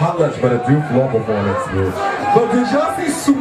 Holla but a Duke Law performance, dude. But did y'all see Super?